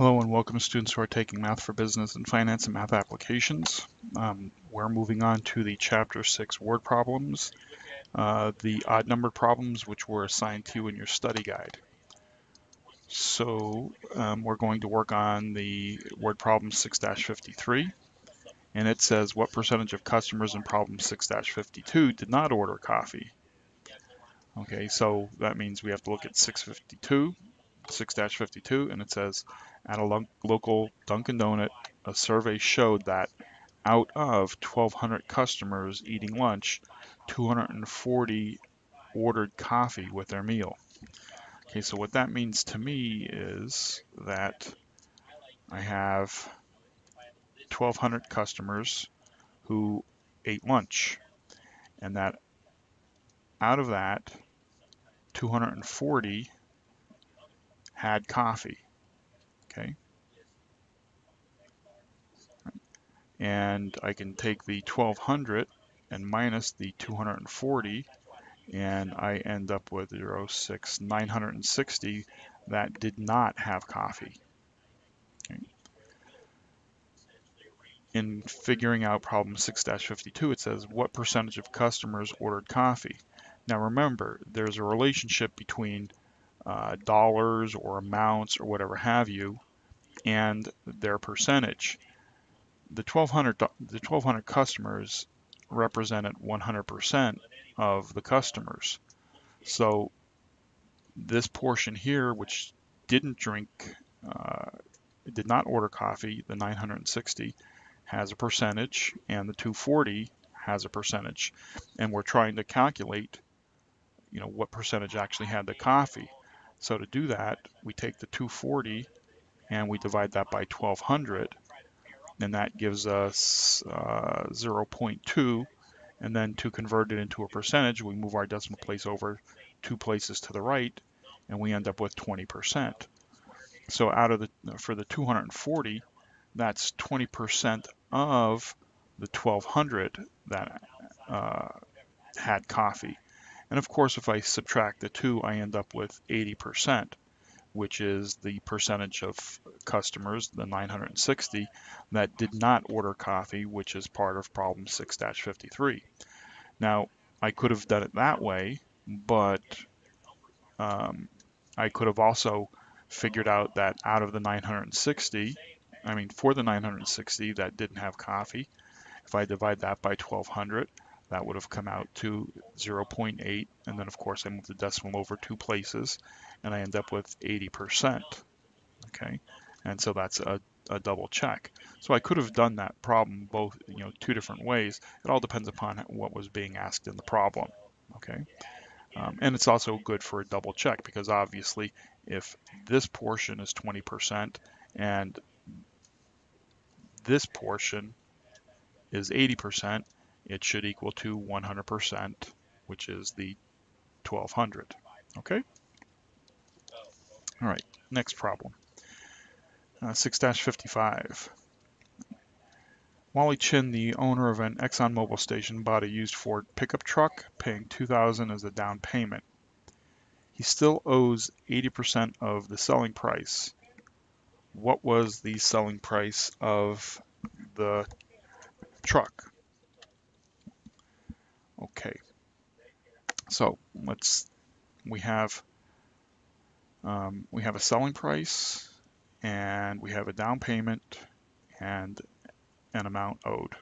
Hello and welcome students who are taking Math for Business and Finance and Math Applications. Um, we're moving on to the Chapter 6 word problems, uh, the odd numbered problems which were assigned to you in your study guide. So um, we're going to work on the word problem 6-53 and it says what percentage of customers in problem 6-52 did not order coffee? Okay, so that means we have to look at 652 6-52 and it says at a lo local Dunkin' Donut a survey showed that out of 1200 customers eating lunch 240 ordered coffee with their meal. Okay so what that means to me is that I have 1200 customers who ate lunch and that out of that 240 had coffee. Okay. And I can take the 1200 and minus the 240 and I end up with 0, 06, 960 that did not have coffee. Okay. In figuring out problem 6-52, it says what percentage of customers ordered coffee. Now remember, there's a relationship between uh, dollars or amounts or whatever have you, and their percentage. The 1200 the 1200 customers represented 100% of the customers. So this portion here, which didn't drink, uh, did not order coffee, the 960 has a percentage, and the 240 has a percentage, and we're trying to calculate, you know, what percentage actually had the coffee. So to do that, we take the 240 and we divide that by 1200 and that gives us uh, 0.2 and then to convert it into a percentage we move our decimal place over two places to the right and we end up with 20%. So out of the for the 240 that's 20% of the 1200 that uh, had coffee. And of course, if I subtract the two, I end up with 80%, which is the percentage of customers, the 960, that did not order coffee, which is part of problem 6-53. Now, I could have done it that way, but um, I could have also figured out that out of the 960, I mean, for the 960 that didn't have coffee, if I divide that by 1200, that would have come out to 0.8 and then of course I move the decimal over two places and I end up with 80% okay? And so that's a, a, double check. So I could have done that problem both you know two different ways. It all depends upon what was being asked in the problem okay? Um, and it's also good for a double check because obviously if this portion is 20% and this portion is 80% it should equal to 100%, which is the 1200. Okay? All right, next problem. Uh, 6-55. Wally Chin, the owner of an Exxon ExxonMobil station, bought a used Ford pickup truck, paying 2000 as a down payment. He still owes 80% of the selling price. What was the selling price of the truck? Okay. So let's we have um, we have a selling price and we have a down payment and an amount owed.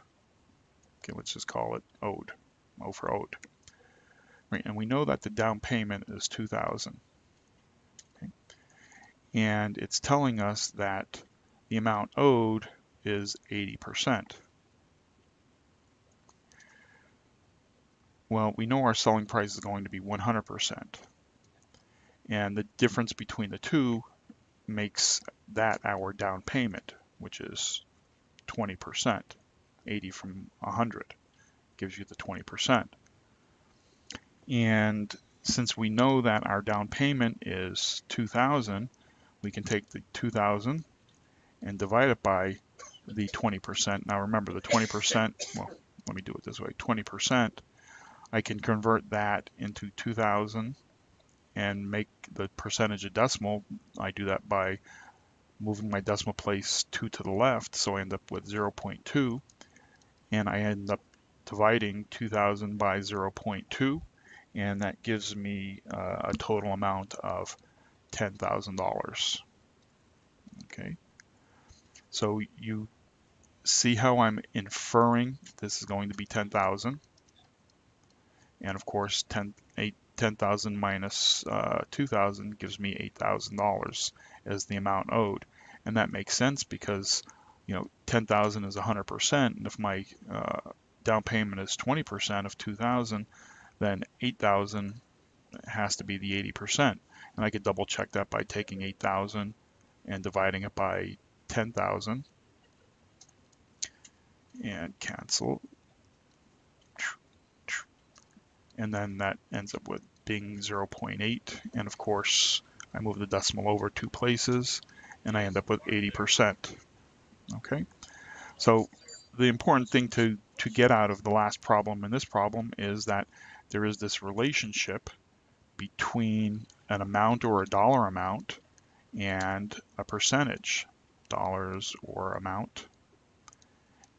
Okay, let's just call it owed. O for owed. Right, and we know that the down payment is 2000 okay. And it's telling us that the amount owed is 80%. Well, we know our selling price is going to be 100%. And the difference between the two makes that our down payment, which is 20%. 80 from 100 gives you the 20%. And since we know that our down payment is 2000, we can take the 2000 and divide it by the 20%. Now remember the 20%, well, let me do it this way, 20% I can convert that into 2000 and make the percentage a decimal. I do that by moving my decimal place 2 to the left, so I end up with 0.2, and I end up dividing 2000 by 0.2, and that gives me uh, a total amount of $10,000. Okay, so you see how I'm inferring this is going to be 10,000. And of course, 10, 10,000 minus, uh, 2,000 gives me $8,000 as the amount owed. And that makes sense because, you know, 10,000 is 100%. And if my uh, down payment is 20% of 2,000, then 8,000 has to be the 80%. And I could double check that by taking 8,000 and dividing it by 10,000 and cancel. And then that ends up with being 0.8. And of course, I move the decimal over two places and I end up with 80%. Okay, so the important thing to, to get out of the last problem and this problem is that there is this relationship between an amount or a dollar amount and a percentage, dollars or amount,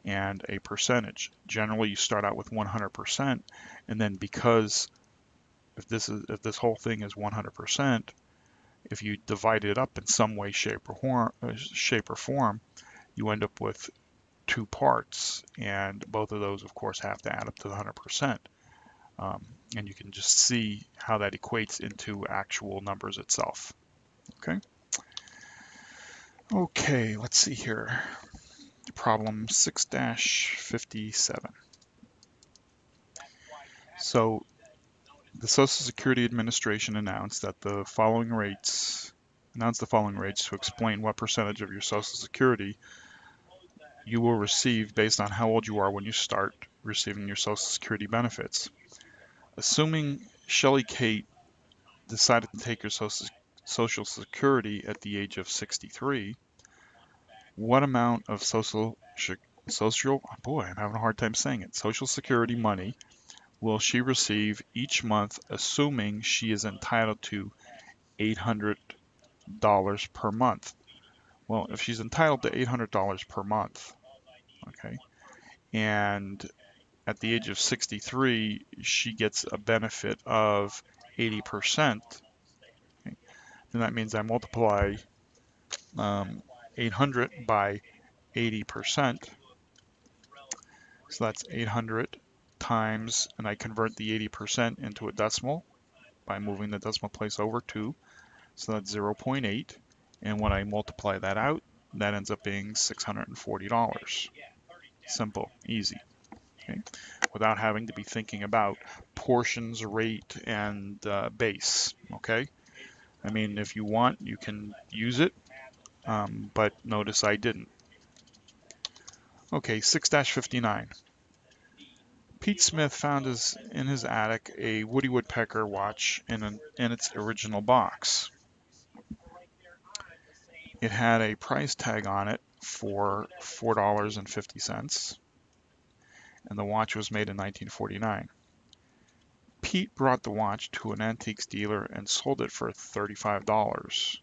and a percentage. Generally, you start out with 100%, and then because if this is if this whole thing is 100%, if you divide it up in some way, shape, or form, uh, shape or form, you end up with two parts, and both of those, of course, have to add up to the 100%. Um, and you can just see how that equates into actual numbers itself. Okay. Okay, let's see here. Problem 6-57. So the Social Security Administration announced that the following rates announced the following rates to explain what percentage of your Social Security you will receive based on how old you are when you start receiving your Social Security benefits. Assuming Shelly Kate decided to take your Social Social Security at the age of 63, what amount of social social boy, I'm having a hard time saying it. Social Security money will she receive each month, assuming she is entitled to $800 per month? Well, if she's entitled to $800 per month, okay, and at the age of 63, she gets a benefit of 80%, then that means I multiply um, 800 by 80%. So that's 800 times, and I convert the 80% into a decimal by moving the decimal place over 2. So that's 0.8. And when I multiply that out, that ends up being $640. Simple, easy. Okay? Without having to be thinking about portions, rate, and uh, base. Okay? I mean, if you want, you can use it, um, but notice I didn't. Okay, 6-59. Pete Smith found his, in his attic a Woody Woodpecker watch in, an, in its original box. It had a price tag on it for $4.50, and the watch was made in 1949. Pete brought the watch to an antiques dealer and sold it for $35.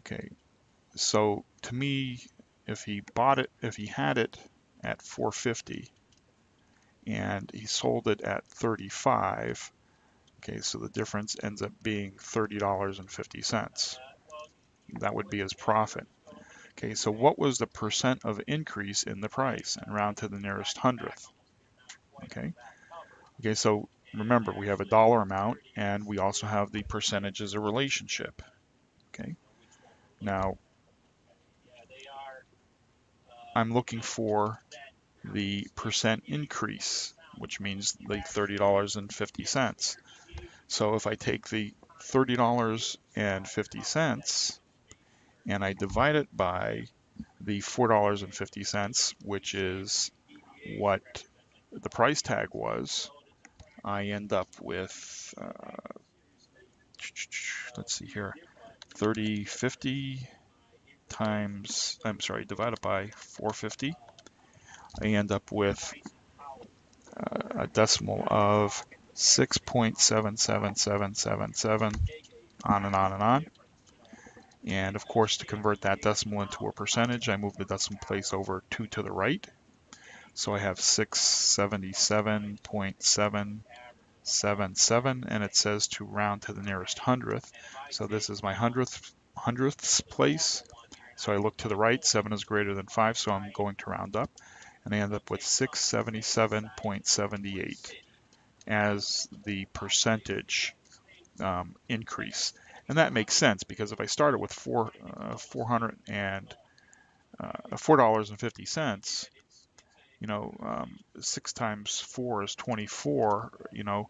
Okay, so to me, if he bought it, if he had it at 450 and he sold it at 35, okay, so the difference ends up being $30.50. That would be his profit. Okay, so what was the percent of increase in the price and round to the nearest hundredth? Okay, okay, so remember we have a dollar amount and we also have the percentage as a relationship. Okay, now I'm looking for the percent increase, which means the $30.50. So if I take the $30.50 and I divide it by the $4.50, which is what the price tag was, I end up with, uh, let's see here, 3050 times, I'm sorry, divided by 450, I end up with uh, a decimal of 6.77777, on and on and on. And of course, to convert that decimal into a percentage, I move the decimal place over two to the right. So I have 677.777, and it says to round to the nearest hundredth. So this is my hundredth hundredths place. So I look to the right, 7 is greater than 5, so I'm going to round up. And I end up with 677.78 as the percentage um, increase. And that makes sense because if I started with four, uh, 400 and uh, $4.50, you know, um, six times four is 24, you know,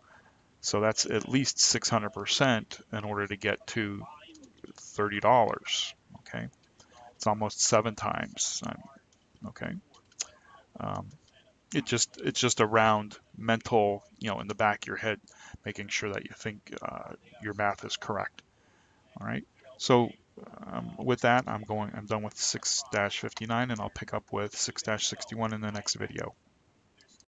so that's at least 600% in order to get to $30, okay? It's almost seven times, okay? Um, it just it's just a round mental, you know, in the back of your head, making sure that you think uh, your math is correct. All right. So um, with that, I'm going. I'm done with 6-59, and I'll pick up with 6-61 in the next video.